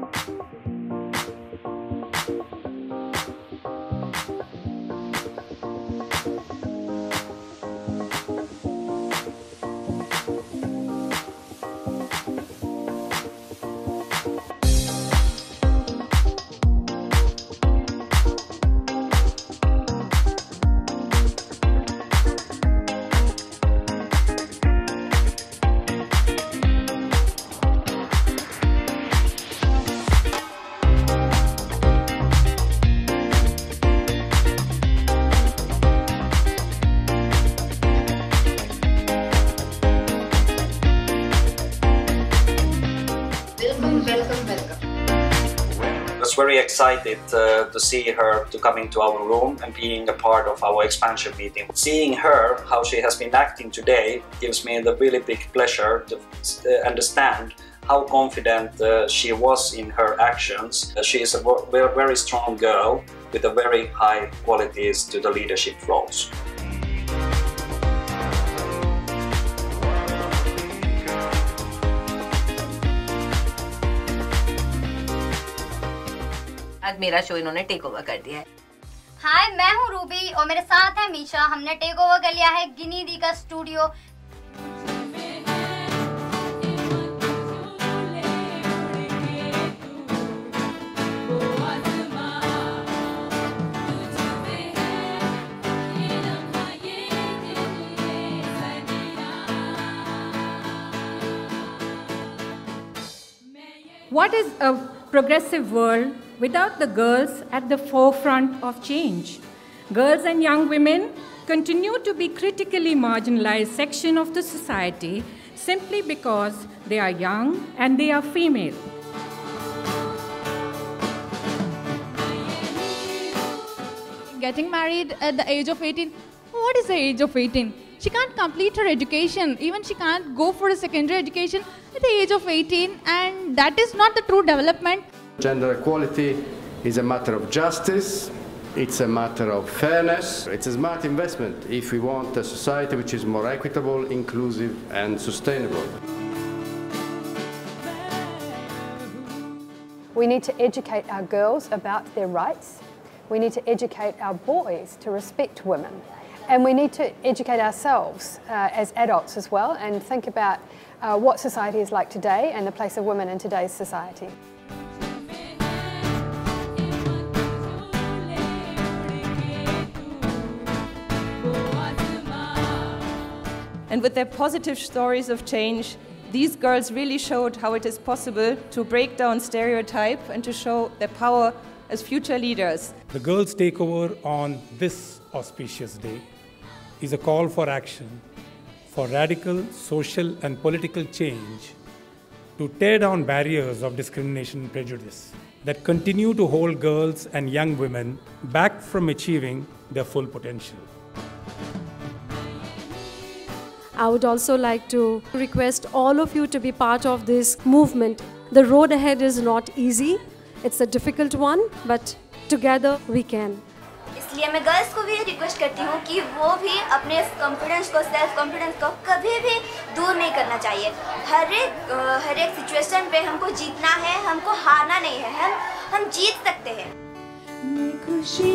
Bye. Welcome, welcome. I was very excited uh, to see her to come into our room and being a part of our expansion meeting. Seeing her, how she has been acting today, gives me the really big pleasure to uh, understand how confident uh, she was in her actions. Uh, she is a very, very strong girl with a very high qualities to the leadership roles. आज मेरा show इन्होंने take over कर दिया है। हाय मैं हूँ Ruby और मेरे साथ है मीशा। हमने टेक ओवर कर लिया है गिनी दी का studio What is a progressive world? Without the girls at the forefront of change? Girls and young women continue to be critically marginalized section of the society simply because they are young and they are female. getting married at the age of 18 what is the age of 18 she can't complete her education even she can't go for a secondary education at the age of 18 and that is not the true development Gender equality is a matter of justice, it's a matter of fairness, it's a smart investment if we want a society which is more equitable, inclusive, and sustainable. We need to educate our girls about their rights. We need to educate our boys to respect women. And we need to educate ourselves uh, as adults as well and think about uh, what society is like today and the place of women in today's society. And with their positive stories of change, these girls really showed how it is possible to break down stereotype and to show their power as future leaders. The girls' takeover on this auspicious day is a call for action for radical social and political change to tear down barriers of discrimination and prejudice that continue to hold girls and young women back from achieving their full potential. I would also like to request all of you to be part of this movement. The road ahead is not easy, it's a difficult one, but together we can. इसलिए मैं girls को भी request करती हूँ कि वो भी अपने कॉन्फिडेंस को सेल्फ कॉन्फिडेंस को कभी भी दूर नहीं करना चाहिए हर एक अ, हर एक सिचुएशन पे हमको जीतना है हमको हारना नहीं है हम हम जीत सकते हैं खुशी